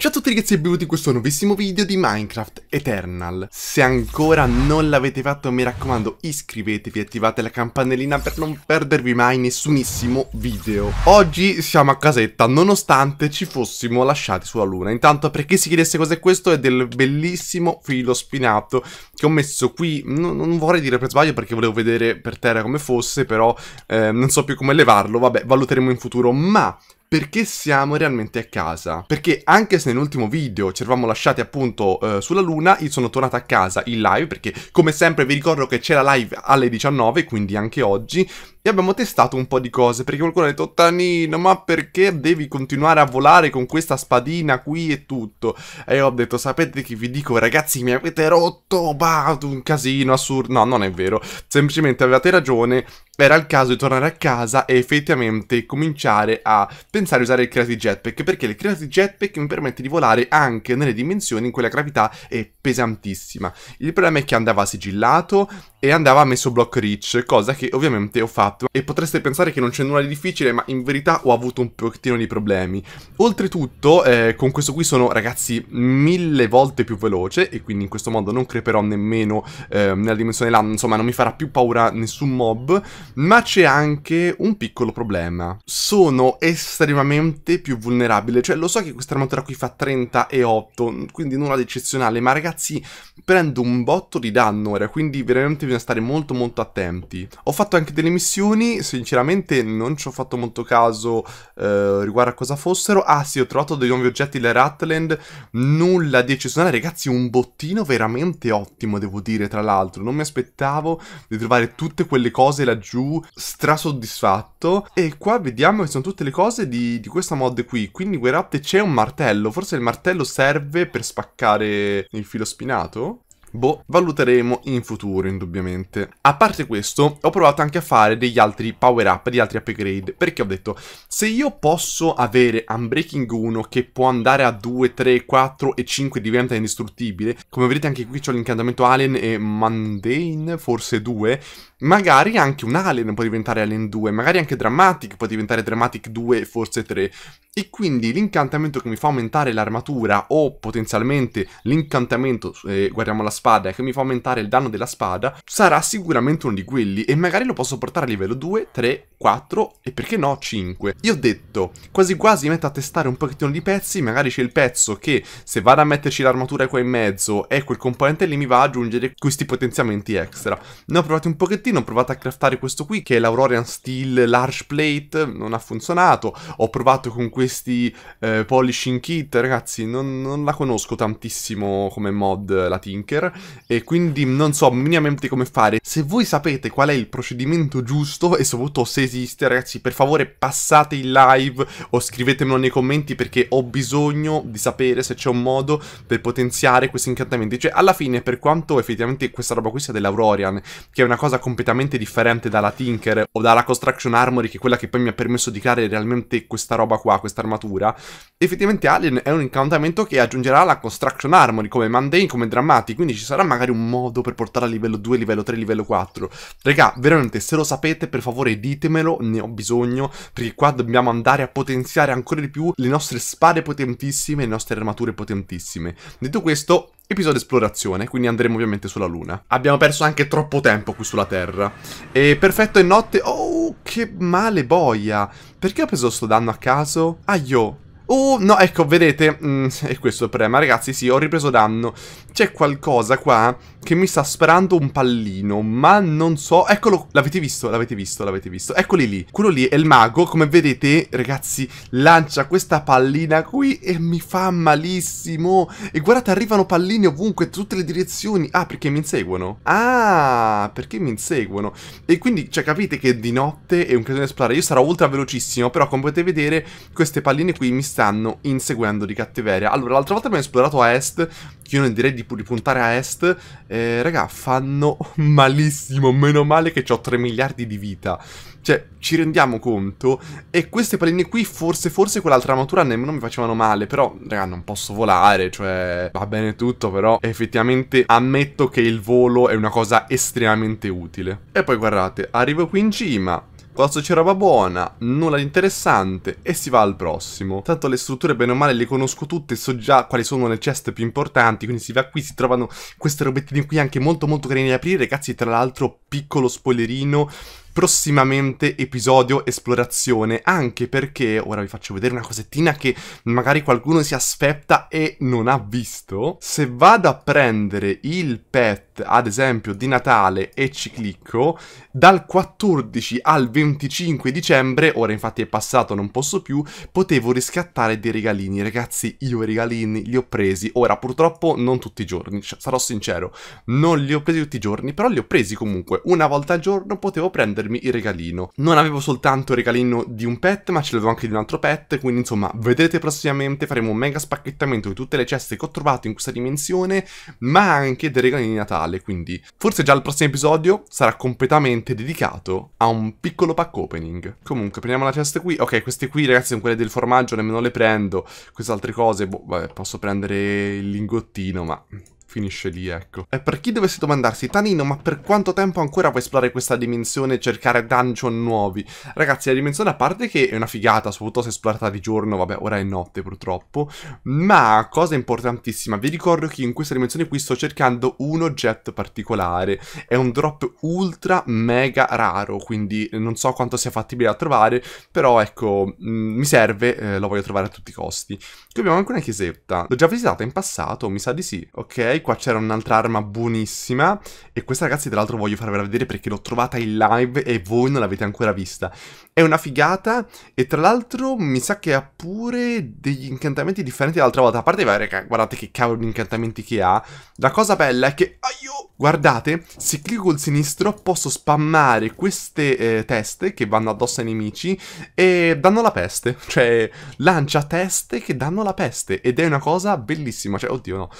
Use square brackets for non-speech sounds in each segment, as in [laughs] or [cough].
Ciao a tutti ragazzi e benvenuti in questo nuovissimo video di Minecraft Eternal. Se ancora non l'avete fatto mi raccomando iscrivetevi e attivate la campanellina per non perdervi mai nessunissimo video. Oggi siamo a casetta nonostante ci fossimo lasciati sulla luna. Intanto per chi si chiedesse cos'è questo è del bellissimo filo spinato che ho messo qui. Non, non vorrei dire per sbaglio perché volevo vedere per terra come fosse Però eh, non so più come levarlo, vabbè valuteremo in futuro Ma perché siamo realmente a casa. Perché anche se nell'ultimo video ci eravamo lasciati appunto eh, sulla luna, io sono tornato a casa in live perché come sempre vi ricordo che c'è la live alle 19, quindi anche oggi, e abbiamo testato un po' di cose, perché qualcuno ha detto Tanino, ma perché devi continuare a volare con questa spadina qui e tutto? E io ho detto, sapete che vi dico, ragazzi, mi avete rotto, bah, un casino assurdo. No, non è vero, semplicemente avevate ragione, era il caso di tornare a casa e effettivamente cominciare a pensare a usare il Creative Jetpack, perché il Creative Jetpack mi permette di volare anche nelle dimensioni in cui la gravità è pesantissima. Il problema è che andava sigillato e andava messo block reach, cosa che ovviamente ho fatto. E potreste pensare che non c'è nulla di difficile, ma in verità ho avuto un pochettino di problemi. Oltretutto, eh, con questo qui sono, ragazzi, mille volte più veloce, e quindi in questo modo non creperò nemmeno eh, nella dimensione là, insomma non mi farà più paura nessun mob, ma c'è anche un piccolo problema. Sono estremamente più vulnerabile, cioè lo so che questa armatura qui fa 30 e 8, quindi nulla di eccezionale, ma ragazzi, prendo un botto di danno ora, quindi veramente bisogna stare molto molto attenti. Ho fatto anche delle missioni, sinceramente non ci ho fatto molto caso eh, riguardo a cosa fossero. Ah sì, ho trovato dei nuovi oggetti le Ratland, nulla di eccezionale. Ragazzi, un bottino veramente ottimo, devo dire, tra l'altro. Non mi aspettavo di trovare tutte quelle cose laggiù, strasoddisfatto. E qua vediamo che sono tutte le cose di, di questa mod qui. Quindi, guardate, c'è un martello. Forse il martello serve per spaccare il filo spinato? Boh, valuteremo in futuro, indubbiamente. A parte questo, ho provato anche a fare degli altri power up, degli altri upgrade, perché ho detto, se io posso avere Unbreaking 1 che può andare a 2, 3, 4 e 5 diventa indistruttibile, come vedete anche qui c'ho l'incantamento Alien e Mundane, forse 2, magari anche un Alien può diventare Alien 2, magari anche Dramatic può diventare Dramatic 2, forse 3. E quindi l'incantamento che mi fa aumentare l'armatura o potenzialmente l'incantamento, eh, guardiamo la spada, che mi fa aumentare il danno della spada, sarà sicuramente uno di quelli e magari lo posso portare a livello 2, 3, 4 e perché no 5. Io ho detto, quasi quasi metto a testare un pochettino di pezzi, magari c'è il pezzo che se vado a metterci l'armatura qua in mezzo e quel componente lì mi va ad aggiungere questi potenziamenti extra. Ne ho provati un pochettino, ho provato a craftare questo qui che è l'Aurorian Steel Large Plate, non ha funzionato, ho provato con questi eh, polishing kit, ragazzi non, non la conosco tantissimo come mod la Tinker e quindi non so minimamente come fare. Se voi sapete qual è il procedimento giusto e soprattutto se esiste, ragazzi, per favore passate in live o scrivetemelo nei commenti perché ho bisogno di sapere se c'è un modo per potenziare questi incantamenti. Cioè, alla fine, per quanto effettivamente questa roba qui sia dell'Aurorian, che è una cosa completamente differente dalla Tinker o dalla Construction Armory, che è quella che poi mi ha permesso di creare realmente questa roba qua, questa armatura, effettivamente Alien è un incantamento che aggiungerà la Construction Armory come Mundane, come Dramatic, quindi ci sarà magari un modo per portare a livello 2, livello 3, livello 4. Raga, veramente, se lo sapete, per favore ditemelo ne ho bisogno, perché qua dobbiamo andare a potenziare ancora di più le nostre spade potentissime, le nostre armature potentissime. Detto questo, episodio esplorazione, quindi andremo ovviamente sulla luna. Abbiamo perso anche troppo tempo qui sulla Terra. E perfetto è notte... Oh, che male boia! Perché ho preso sto danno a caso? Ah, io... Oh, no, ecco, vedete, mm, è questo il problema, ragazzi, sì, ho ripreso danno. C'è qualcosa qua che mi sta sparando un pallino, ma non so... Eccolo, l'avete visto, l'avete visto, l'avete visto. Eccoli lì, quello lì è il mago, come vedete, ragazzi, lancia questa pallina qui e mi fa malissimo. E guardate, arrivano palline ovunque, tutte le direzioni. Ah, perché mi inseguono? Ah, perché mi inseguono? E quindi, cioè, capite che di notte è un casino esplorare. Io sarò ultra velocissimo, però come potete vedere, queste palline qui mi stanno stanno inseguendo di cattiveria. Allora, l'altra volta abbiamo esplorato a est, io non direi di, di puntare a est, eh, raga, fanno [laughs] malissimo, meno male che ho 3 miliardi di vita. Cioè, ci rendiamo conto? E queste palline qui, forse, forse quell'altra armatura nemmeno mi facevano male, però, raga, non posso volare, cioè, va bene tutto, però effettivamente ammetto che il volo è una cosa estremamente utile. E poi guardate, arrivo qui in cima, C'è roba buona, nulla di interessante e si va al prossimo. Tanto le strutture bene o male le conosco tutte, so già quali sono le chest più importanti, quindi si va qui, si trovano queste robettine qui anche molto molto carine da aprire. Ragazzi, tra l'altro, piccolo spoilerino, prossimamente episodio esplorazione, anche perché, ora vi faccio vedere una cosettina che magari qualcuno si aspetta e non ha visto. Se vado a prendere il pet, ad esempio, di Natale e ci clicco, dal 14 al 25 dicembre, ora infatti è passato, non posso più, potevo riscattare dei regalini. Ragazzi, io i regalini li ho presi, ora purtroppo non tutti i giorni, cioè, sarò sincero, non li ho presi tutti i giorni, però li ho presi comunque, una volta al giorno potevo prendere prendermi il regalino. Non avevo soltanto il regalino di un pet, ma ce l'avevo anche di un altro pet, quindi insomma, vedrete prossimamente, faremo un mega spacchettamento di tutte le ceste che ho trovato in questa dimensione, ma anche dei regalini di Natale, quindi forse già il prossimo episodio sarà completamente dedicato a un piccolo pack opening. Comunque, prendiamo la cesta qui. Ok, queste qui, ragazzi, sono quelle del formaggio, nemmeno le prendo. Queste altre cose, boh, vabbè, posso prendere il lingottino, ma finisce lì, ecco. E per chi dovesse domandarsi, Tanino, ma per quanto tempo ancora vuoi esplorare questa dimensione e cercare dungeon nuovi? Ragazzi, la dimensione a parte che è una figata, soprattutto se esplorata di giorno, vabbè, ora è notte purtroppo, ma cosa importantissima, vi ricordo che in questa dimensione qui sto cercando un oggetto particolare, è un drop ultra mega raro, quindi non so quanto sia fattibile da trovare, però ecco, mm, mi serve, eh, lo voglio trovare a tutti i costi. Qui abbiamo anche una chiesetta, l'ho già visitata in passato, mi sa di sì, ok? Qua c'era un'altra arma buonissima. E questa ragazzi tra l'altro voglio farvela vedere perché l'ho trovata in live e voi non l'avete ancora vista. È una figata e tra l'altro mi sa che ha pure degli incantamenti differenti dall'altra volta. A parte, guardate che cavolo di incantamenti che ha. La cosa bella è che... Aio! Guardate, se clicco col sinistro posso spammare queste eh, teste che vanno addosso ai nemici e danno la peste. [laughs] Cioè, lancia teste che danno la peste ed è una cosa bellissima. Cioè, oddio no,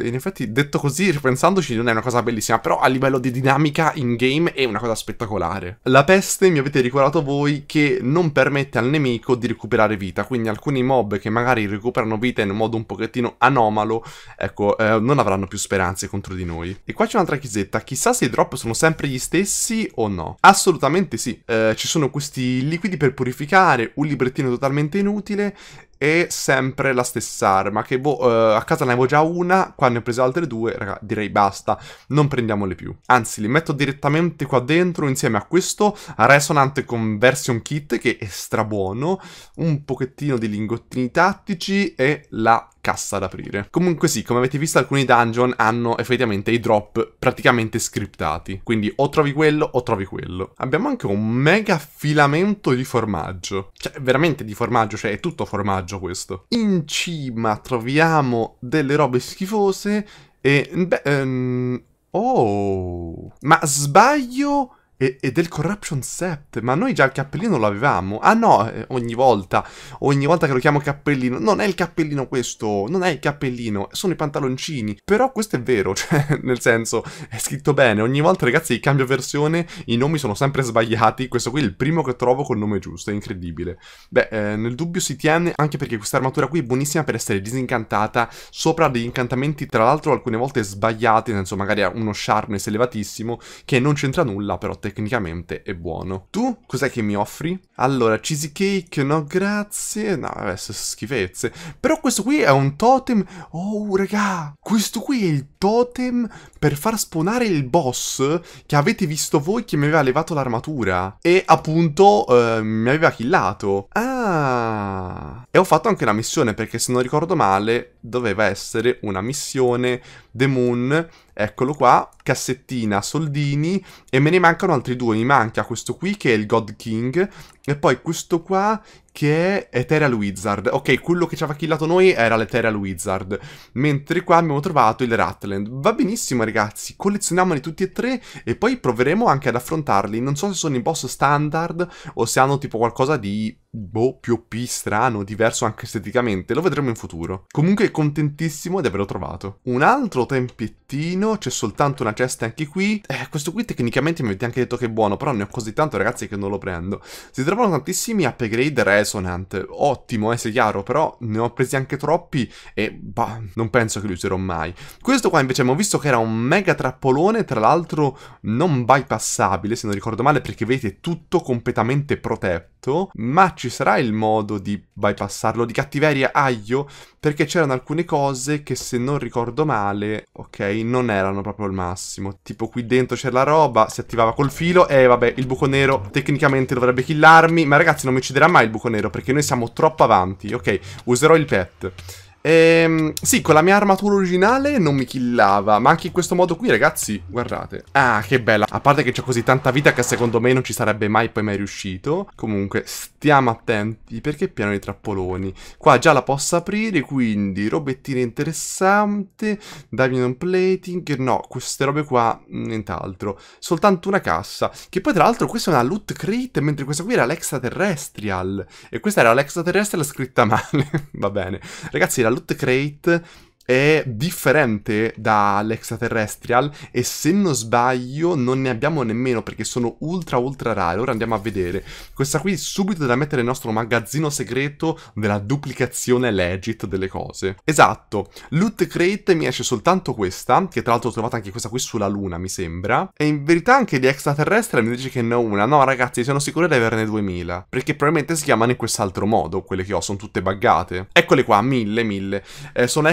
in effetti detto così, ripensandoci, non è una cosa bellissima, però a livello di dinamica in game è una cosa spettacolare. La peste, mi avete ricordato voi, che non permette al nemico di recuperare vita, quindi alcuni mob che magari recuperano vita in un modo un pochettino anomalo, ecco, eh, non avranno più speranze contro di noi. E qua c'è un'altra chiesetta, chissà se i drop sono sempre gli stessi o no. Assolutamente sì, eh, ci sono questi liquidi per purificare, un librettino totalmente inutile è sempre la stessa arma, che boh, uh, a casa ne avevo già una, qua ne ho prese altre due, raga, direi basta, non prendiamole più. Anzi, li metto direttamente qua dentro insieme a questo Resonant Conversion Kit, che è strabuono, un pochettino di lingottini tattici e la cassa da aprire. Comunque sì, come avete visto alcuni dungeon hanno effettivamente i drop praticamente scriptati, quindi o trovi quello o trovi quello. Abbiamo anche un mega filamento di formaggio, cioè veramente di formaggio, cioè è tutto formaggio questo. In cima troviamo delle robe schifose e... beh... Um, oh... Ma sbaglio e, e, del Corruption Sept. Ma noi già il cappellino lo avevamo. Ah no, eh, ogni volta. Ogni volta che lo chiamo cappellino. Non è il cappellino questo. Non è il cappellino. Sono i pantaloncini. Però questo è vero. [laughs] Cioè, nel senso, è scritto bene. Ogni volta, ragazzi, cambio versione, i nomi sono sempre sbagliati. Questo qui è il primo che trovo col nome giusto. È incredibile. Beh, eh, nel dubbio si tiene. Anche perché questa armatura qui è buonissima per essere disincantata. Sopra degli incantamenti, tra l'altro, alcune volte sbagliati. Nel senso, magari ha uno sharpness elevatissimo. Che non c'entra nulla, però tecnicamente è buono. Tu cos'è che mi offri? Allora, cheesecake, no grazie. No, vabbè, schifezze. Però questo qui è un totem. Oh, raga, questo qui è il totem per far spawnare il boss che avete visto voi che mi aveva levato l'armatura. E appunto eh, mi aveva killato. Ah. E ho fatto anche una missione perché se non ricordo male doveva essere una missione The Moon Eccolo qua, cassettina, soldini e me ne mancano altri due. Mi manca questo qui che è il God King e poi questo qua che è Ethereal Wizard. Ok, quello che ci aveva killato noi era l'Ethereal Wizard. Mentre qua abbiamo trovato il Ratland. Va benissimo ragazzi, collezioniamoli tutti e tre e poi proveremo anche ad affrontarli. Non so se sono i boss standard o se hanno tipo qualcosa di boh, più OP strano, diverso anche esteticamente, lo vedremo in futuro. Comunque contentissimo di averlo trovato. Un altro tempiettino, c'è soltanto una cesta anche qui. Eh, questo qui tecnicamente mi avete anche detto che è buono, però ne ho così tanto ragazzi che non lo prendo. Si trova servono tantissimi upgrade resonant. Ottimo, eh, se chiaro, però ne ho presi anche troppi e bah, non penso che li userò mai. Questo qua invece abbiamo visto che era un mega trappolone, tra l'altro non bypassabile, se non ricordo male, perché vedete tutto completamente protetto, ma ci sarà il modo di bypassarlo di cattiveria aglio, perché c'erano alcune cose che se non ricordo male, ok, non erano proprio il massimo. Tipo qui dentro c'era la roba, si attivava col filo e vabbè, il buco nero tecnicamente dovrebbe killarmi, ma ragazzi non mi ucciderà mai il buco nero perché noi siamo troppo avanti. Ok, userò il pet. Ehm, sì, con la mia armatura originale non mi killava, ma anche in questo modo qui, ragazzi, guardate. Ah, che bella. A parte che c'è così tanta vita che secondo me non ci sarebbe mai poi mai riuscito. Comunque, stiamo attenti, perché è pieno di trappoloni. Qua già la posso aprire, quindi robettine interessante, diamond plating, no, queste robe qua, nient'altro. Soltanto una cassa, che poi tra l'altro questa è una loot crate, mentre questa qui era l'extraterrestrial. E questa era l'extraterrestrial scritta [laughs] male. Va bene. Ragazzi, la loot crate è differente dall'extraterrestrial e se non sbaglio non ne abbiamo nemmeno perché sono ultra ultra rare. Ora andiamo a vedere. Questa qui subito da mettere nel nostro magazzino segreto della duplicazione legit delle cose. Esatto, loot crate mi esce soltanto questa, che tra l'altro ho trovato anche questa qui sulla luna mi sembra. E in verità anche di extraterrestrial mi dice che ne ho una. No ragazzi, sono sicuro di averne 2000. Perché probabilmente si chiamano in quest'altro modo, quelle che ho, sono tutte buggate. Eccole qua, mille, mille. Eh, sono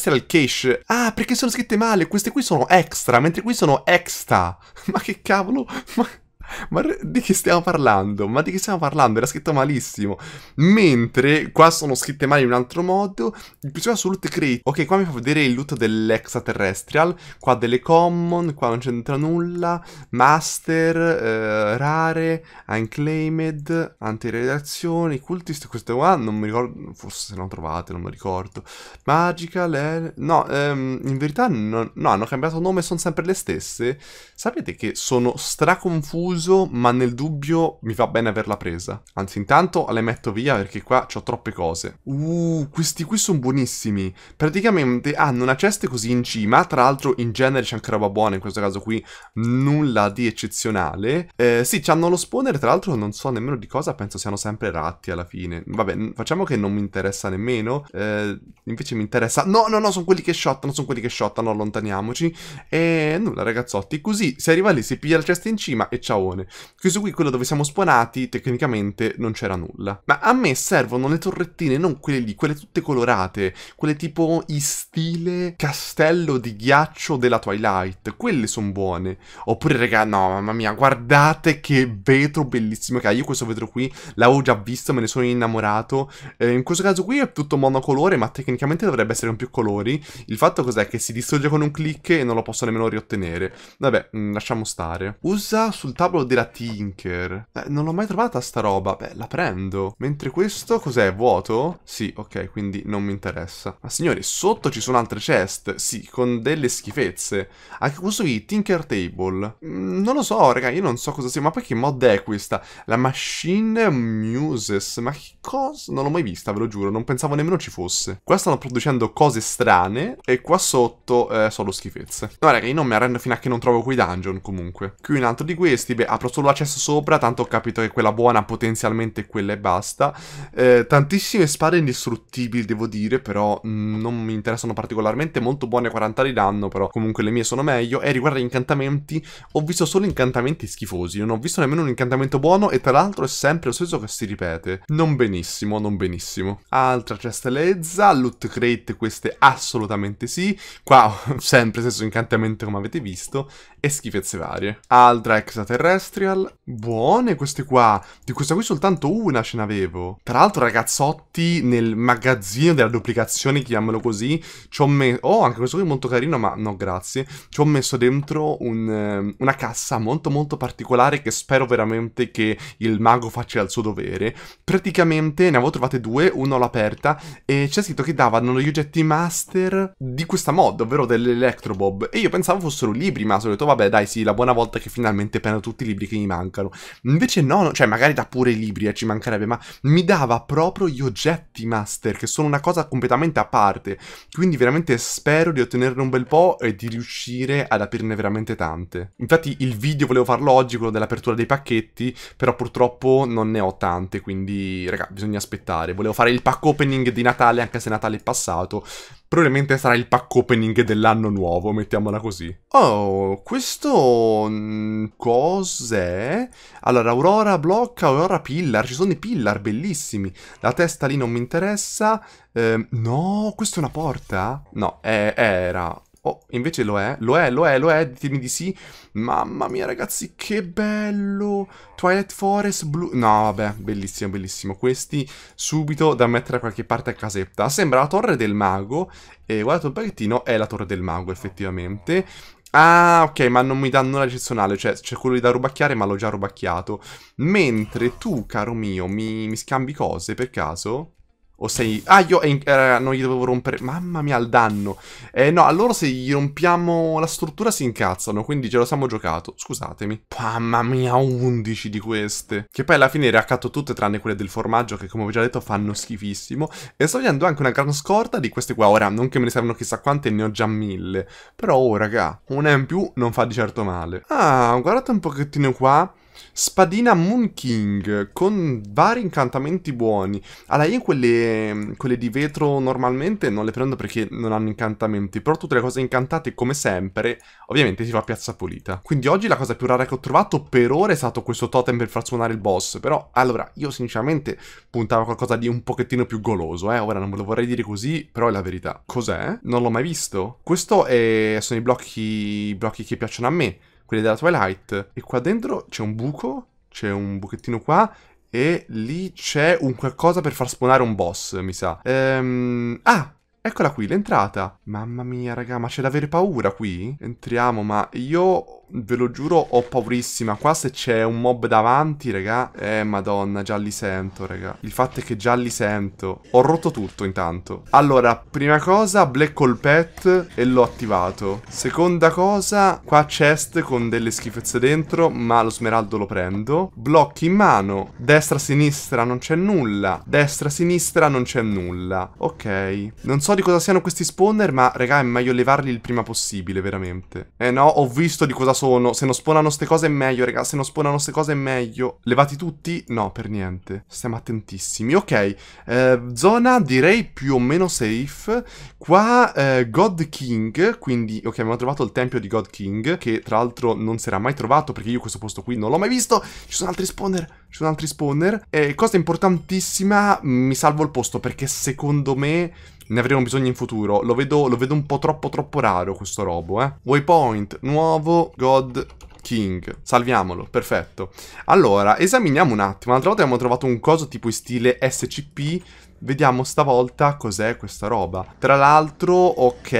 extraterrestrial Celestial Cache. Ah, perché sono scritte male? Queste qui sono extra, mentre qui sono extra. [laughs] Ma che cavolo? Ma... Ma di che stiamo parlando? Ma di che stiamo parlando? Era scritto malissimo. Mentre qua sono scritte male in un altro modo. Il principale loot crate. Ok, qua mi fa vedere il loot dell'extraterrestrial. Qua delle common, qua non c'entra nulla. Master, eh, rare, unclaimed, anti-redazioni, cultist. Queste qua non mi ricordo. Forse se non trovate, non mi ricordo. Magical, eh, no, ehm, in verità no, no, hanno cambiato nome, sono sempre le stesse. Sapete che sono straconfuso uso, ma nel dubbio mi va bene averla presa. Anzi, intanto le metto via perché qua ho troppe cose. Uh, questi qui sono buonissimi. Praticamente hanno una cesta così in cima, tra l'altro in genere c'è anche roba buona, in questo caso qui nulla di eccezionale. Eh, sì, hanno lo spawner, tra l'altro non so nemmeno di cosa, penso siano sempre ratti alla fine. Vabbè, facciamo che non mi interessa nemmeno. Eh, invece mi interessa... No, no, no, sono quelli che shottano, sono quelli che shottano, allontaniamoci. E nulla, ragazzotti, così si arriva lì, si piglia la cesta in cima e ciao Questo qui, quello dove siamo spawnati, tecnicamente non c'era nulla. Ma a me servono le torrettine, non quelle lì, quelle tutte colorate, quelle tipo in stile castello di ghiaccio della Twilight. Quelle sono buone. Oppure, raga, no, mamma mia, guardate che vetro bellissimo che ha. Io questo vetro qui l'avevo già visto, me ne sono innamorato. Eh, in questo caso qui è tutto monocolore, ma tecnicamente dovrebbe essere con più colori. Il fatto cos'è? Che si distrugge con un click e non lo posso nemmeno riottenere. Vabbè, mm, lasciamo stare. Usa sul tavolo tavolo della Tinker. Eh, non l'ho mai trovata sta roba. Beh, la prendo. Mentre questo cos'è? Vuoto? Sì, ok, quindi non mi interessa. Ma signori, sotto ci sono altre chest. Sì, con delle schifezze. Anche questo qui, Tinker Table. Mm, non lo so, raga, io non so cosa sia. Ma poi che mod è questa? La Machine Muses. Ma che cosa? Non l'ho mai vista, ve lo giuro. Non pensavo nemmeno ci fosse. Qua stanno producendo cose strane. E qua sotto eh, solo schifezze. No, raga, io non mi arrendo fino a che non trovo quei dungeon, comunque. Qui un altro di questi. Beh, apro solo l'accesso sopra, tanto ho capito che quella buona potenzialmente quella e basta. Eh, tantissime spade indistruttibili, devo dire, però mm, non mi interessano particolarmente, molto buone 40 di danno, però comunque le mie sono meglio. E riguardo agli incantamenti, ho visto solo incantamenti schifosi, non ho visto nemmeno un incantamento buono e tra l'altro è sempre lo stesso che si ripete. Non benissimo, non benissimo. Altra chest lezza, loot crate, queste assolutamente sì. Qua [laughs] sempre stesso incantamento come avete visto e schifezze varie. Altra extraterrestre Terrestrial. Buone queste qua. Di questa qui soltanto una ce n'avevo. Tra l'altro, ragazzotti, nel magazzino della duplicazione, chiamiamolo così, ci ho messo... Oh, anche questo qui è molto carino, ma no, grazie. Ci ho messo dentro un, uh, una cassa molto molto particolare che spero veramente che il mago faccia il suo dovere. Praticamente ne avevo trovate due, una l'ho aperta e c'è scritto che davano gli oggetti master di questa mod, ovvero dell'Electrobob. E io pensavo fossero libri, ma ho detto, vabbè, dai, sì, la buona volta che finalmente prendo tutti i libri che mi mancano. Invece no, cioè magari da pure i libri eh, ci mancherebbe, ma mi dava proprio gli oggetti master, che sono una cosa completamente a parte. Quindi veramente spero di ottenerne un bel po' e di riuscire ad aprirne veramente tante. Infatti il video volevo farlo oggi, quello dell'apertura dei pacchetti, però purtroppo non ne ho tante, quindi raga, bisogna aspettare. Volevo fare il pack opening di Natale, anche se Natale è passato, Probabilmente sarà il pack opening dell'anno nuovo, mettiamola così. Oh, questo... Mm, cos'è? Allora, Aurora blocca, Aurora pillar, ci sono i pillar bellissimi. La testa lì non mi interessa. Eh, no, questa è una porta? No, è, era Oh, invece lo è, lo è, lo è, lo è, ditemi di sì. Mamma mia, ragazzi, che bello! Twilight Forest blu... No, vabbè, bellissimo, bellissimo. Questi subito da mettere a qualche parte a casetta. Sembra la torre del mago. E guardate un pochettino, è la torre del mago, effettivamente. Ah, ok, ma non mi danno la eccezionale, cioè c'è quello da rubacchiare, ma l'ho già rubacchiato. Mentre tu, caro mio, mi, mi scambi cose per caso? O sei... Ah, io eh, non gli dovevo rompere... Mamma mia, il danno. Eh, no, allora se gli rompiamo la struttura si incazzano, quindi ce lo siamo giocato. Scusatemi. Mamma mia, 11 di queste. Che poi alla fine riaccatto tutte tranne quelle del formaggio che, come ho già detto, fanno schifissimo. E sto vedendo anche una gran scorta di queste qua. Ora, non che me ne servono chissà quante, ne ho già mille. Però, oh, raga, una in più non fa di certo male. Ah, guardate un pochettino qua. Spadina Moon King con vari incantamenti buoni. Allora, io quelle, quelle, di vetro normalmente non le prendo perché non hanno incantamenti, però tutte le cose incantate, come sempre, ovviamente si fa piazza pulita. Quindi oggi la cosa più rara che ho trovato per ora è stato questo totem per far suonare il boss, però, allora, io sinceramente puntavo a qualcosa di un pochettino più goloso, eh, ora non ve lo vorrei dire così, però è la verità. Cos'è? Non l'ho mai visto. Questo è... sono i blocchi, blocchi che piacciono a me quelli della Twilight. E qua dentro c'è un buco, c'è un buchettino qua e lì c'è un qualcosa per far spawnare un boss, mi sa. Ehm... Ah! Eccola qui, l'entrata. Mamma mia, raga, ma c'è da avere paura qui? Entriamo, ma io ve lo giuro, ho paurissima. Qua se c'è un mob davanti, raga. Eh, madonna, già li sento, raga. Il fatto è che già li sento. Ho rotto tutto intanto. Allora, prima cosa, Black Hole Pet e l'ho attivato. Seconda cosa, qua chest con delle schifezze dentro, ma lo smeraldo lo prendo. Blocchi in mano. Destra-sinistra non c'è nulla. Destra-sinistra non c'è nulla. Ok. Non so di cosa siano questi spawner, ma, raga, è meglio levarli il prima possibile, veramente. Eh no, ho visto di cosa sono. Se non spawnano ste cose è meglio, raga. Se non spawnano ste cose è meglio. Levati tutti? No, per niente. Stiamo attentissimi. Ok. Eh, zona direi più o meno safe. Qua eh, God King. Quindi, ok, abbiamo trovato il tempio di God King. Che tra l'altro non si era mai trovato. Perché io questo posto qui non l'ho mai visto. Ci sono altri spawner. Ci sono altri spawner. E cosa importantissima, mi salvo il posto. Perché secondo me ne avremo bisogno in futuro. Lo vedo, lo vedo un po' troppo troppo raro questo robo, eh. Waypoint, nuovo, God King. Salviamolo, perfetto. Allora, esaminiamo un attimo. L'altra volta abbiamo trovato un coso tipo in stile SCP Vediamo stavolta cos'è questa roba. Tra l'altro, ok,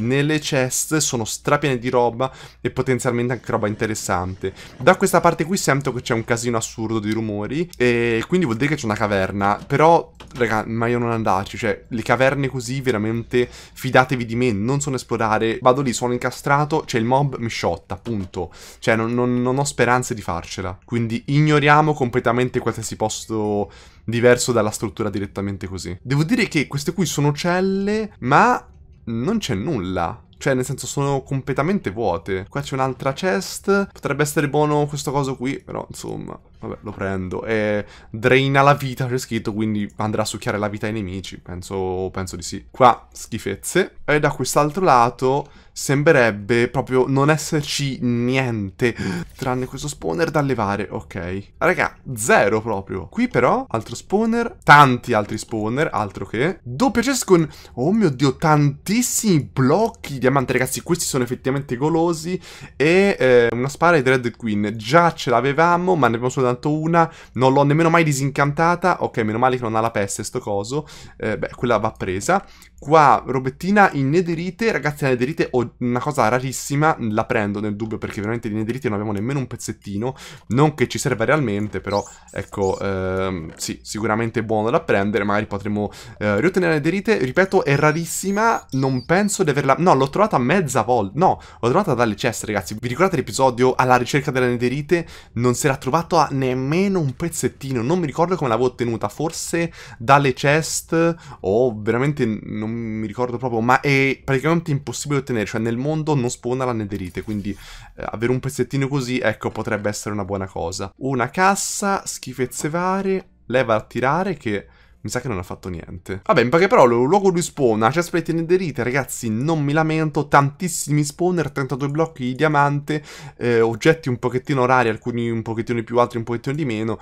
nelle chest sono strapiene di roba e potenzialmente anche roba interessante. Da questa parte qui sento che c'è un casino assurdo di rumori e quindi vuol dire che c'è una caverna. Però, raga, meglio non andarci, cioè, le caverne così veramente fidatevi di me, non sono esplorare. Vado lì, sono incastrato, c'è il mob, mi sciotta, punto. Cioè, non, non, non ho speranze di farcela. Quindi ignoriamo completamente qualsiasi posto diverso dalla struttura direttamente così. Devo dire che queste qui sono celle, ma non c'è nulla. Cioè, nel senso, sono completamente vuote. Qua c'è un'altra chest. Potrebbe essere buono questo coso qui, però, insomma, vabbè, lo prendo. E draina la vita, c'è scritto, quindi andrà a succhiare la vita ai nemici. Penso, penso di sì. Qua, schifezze. E da quest'altro lato sembrerebbe proprio non esserci niente tranne questo spawner da levare, ok. Raga, zero proprio. Qui però, altro spawner, tanti altri spawner, altro che. Doppia chest con, oh mio dio, tantissimi blocchi di diamante, ragazzi, questi sono effettivamente golosi. E eh, una spara di Red Queen, già ce l'avevamo, ma ne abbiamo soltanto una, non l'ho nemmeno mai disincantata, ok, meno male che non ha la peste sto coso, eh, beh, quella va presa. Qua, robettina in nederite. Ragazzi, la nederite ho una cosa rarissima. La prendo nel dubbio perché veramente di nederite non abbiamo nemmeno un pezzettino. Non che ci serva realmente, però, ecco, ehm, sì, sicuramente buono da prendere. Magari potremo eh, riottenere la nederite. Ripeto, è rarissima. Non penso di averla... No, l'ho trovata mezza volta. No, l'ho trovata dalle ceste, ragazzi. Vi ricordate l'episodio alla ricerca della nederite? Non si era trovato nemmeno un pezzettino. Non mi ricordo come l'avevo ottenuta. Forse dalle chest o veramente non mi ricordo proprio, ma è praticamente impossibile ottenere, cioè nel mondo non spawna la netherite, quindi eh, avere un pezzettino così, ecco, potrebbe essere una buona cosa. Una cassa, schifezze varie, leva a tirare che... Mi sa che non ha fatto niente. Vabbè, in poche parole, luogo di spawn, c'è aspetti netherite, ragazzi, non mi lamento, tantissimi spawner, 32 blocchi di diamante, eh, oggetti un pochettino rari, alcuni un pochettino più altri, un pochettino di meno.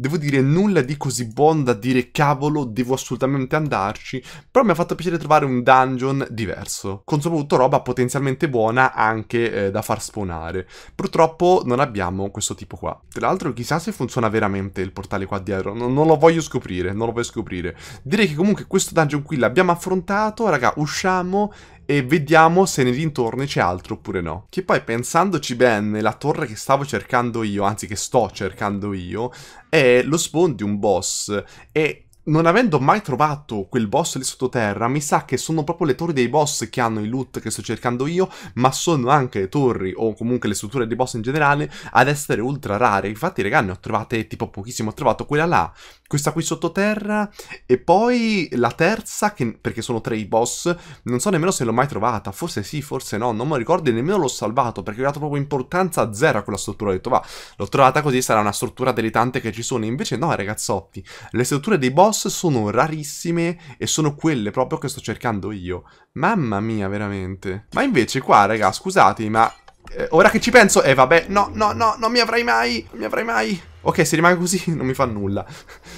Devo dire nulla di così buono da dire cavolo, devo assolutamente andarci, però mi ha fatto piacere trovare un dungeon diverso, con soprattutto roba potenzialmente buona anche eh, da far spawnare. Purtroppo non abbiamo questo tipo qua. Tra l'altro chissà se funziona veramente il portale qua dietro, non, non lo voglio scoprire, non lo voglio scoprire. Direi che comunque questo dungeon qui l'abbiamo affrontato, raga, usciamo e vediamo se nei dintorni c'è altro oppure no. Che poi pensandoci bene, la torre che stavo cercando io, anzi che sto cercando io, è lo spawn di un boss e non avendo mai trovato quel boss lì sottoterra, mi sa che sono proprio le torri dei boss che hanno il loot che sto cercando io, ma sono anche le torri, o comunque le strutture dei boss in generale, ad essere ultra rare. Infatti, raga, ne ho trovate tipo pochissimo. Ho trovato quella là, questa qui sottoterra, e poi la terza, che, perché sono tre i boss, non so nemmeno se l'ho mai trovata. Forse sì, forse no, non lo ricordo e nemmeno l'ho salvato, perché ho dato proprio importanza zero a quella struttura. Ho detto, va, l'ho trovata così, sarà una struttura delle tante che ci sono. Invece no, ragazzotti, le strutture dei boss sono rarissime e sono quelle proprio che sto cercando io. Mamma mia, veramente. Ma invece qua, raga, scusate, ma... Eh, ora che ci penso... Eh, vabbè, no, no, no, non mi avrai mai, non mi avrai mai... Ok, se rimane così [laughs] non mi fa nulla.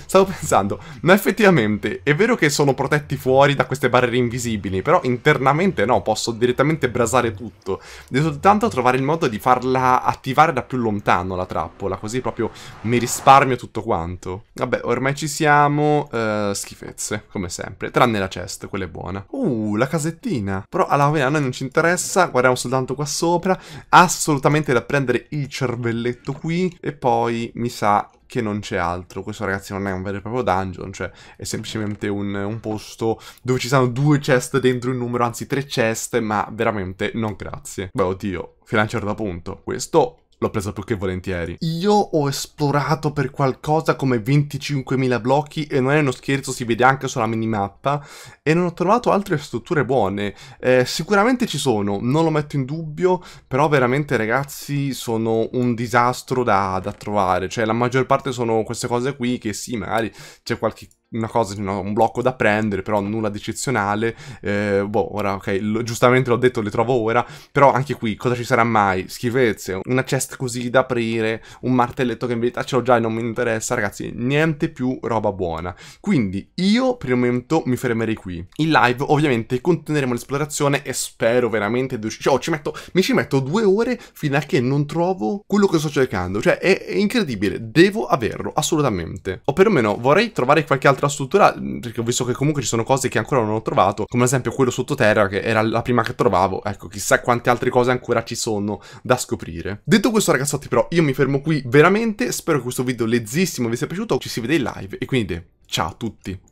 Stavo pensando, ma effettivamente è vero che sono protetti fuori da queste barriere invisibili, però internamente no, posso direttamente brasare tutto. Devo soltanto trovare il modo di farla attivare da più lontano la trappola, così proprio mi risparmio tutto quanto. Vabbè, ormai ci siamo, uh, schifezze, come sempre, tranne la chest, quella è buona. Uh, la casettina. Però alla fine a noi non ci interessa, guardiamo soltanto qua sopra, assolutamente da prendere il cervelletto qui e poi mi sa che non c'è altro. Questo ragazzi non è un vero e proprio dungeon, cioè è semplicemente un, un posto dove ci sono due chest dentro il numero, anzi tre chest, ma veramente non grazie. Beh, oddio, fino a un certo punto. Questo l'ho preso più che volentieri. Io ho esplorato per qualcosa come 25.000 blocchi e non è uno scherzo, si vede anche sulla minimappa e non ho trovato altre strutture buone. Eh, sicuramente ci sono, non lo metto in dubbio, però veramente ragazzi sono un disastro da, da trovare. Cioè la maggior parte sono queste cose qui che sì, magari c'è qualche una cosa, un blocco da prendere, però nulla di eccezionale. Eh, boh, ora, ok, lo, giustamente l'ho detto, le trovo ora, però anche qui cosa ci sarà mai? Schifezze, una chest così da aprire, un martelletto che in verità ce l'ho già e non mi interessa, ragazzi, niente più roba buona. Quindi io per il momento mi fermerei qui. In live ovviamente continueremo l'esplorazione e spero veramente di uscire. Cioè, ci metto, mi ci metto due ore fino a che non trovo quello che sto cercando. Cioè, è, è incredibile, devo averlo, assolutamente. O perlomeno vorrei trovare qualche altro altra struttura, perché ho visto che comunque ci sono cose che ancora non ho trovato, come ad esempio quello sottoterra che era la prima che trovavo, ecco, chissà quante altre cose ancora ci sono da scoprire. Detto questo ragazzotti però, io mi fermo qui veramente, spero che questo video lezzissimo vi sia piaciuto, ci si vede in live e quindi ciao a tutti!